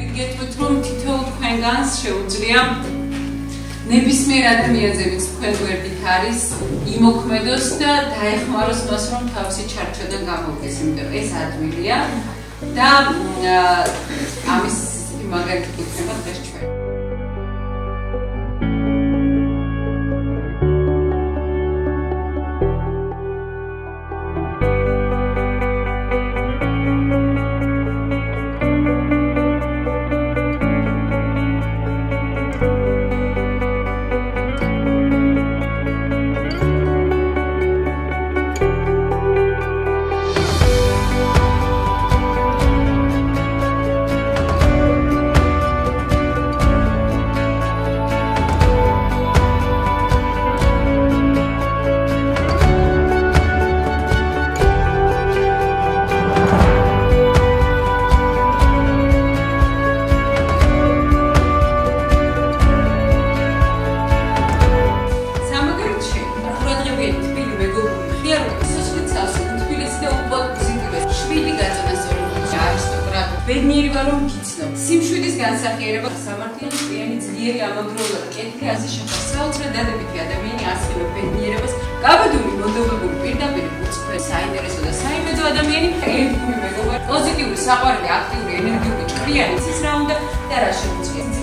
მე გეტყვით, რომ თითოეულ თქვენგანს შეუძლია ნებისმიერ ადამიანზეც თქვენ გვერდით არის იმოქმედოს და დაეხმაროს მას, რომ თავისი ჩარჩოდან გამოვიდეს, იმიტომ ეს ადვილია და ამის ბედნიერი ვარ რომ გიცნო. სიმშვიდის განსახიერება სამართლიანი წიანი ძლიერი ამავდროულად კეთილი აზრი შეხვდა საოცრად დადებითი ადამიანი ასხილო ბედნიერებას კაბადური მოდობებული პირდაპირ უცხო საინტერესო და საიმედო ადამიანი ერთგული მეგობარი პოზიტიური საყვარელი აქტიური ენერგიული ჭრიანი ცის რა უნდა და რა შეუძლია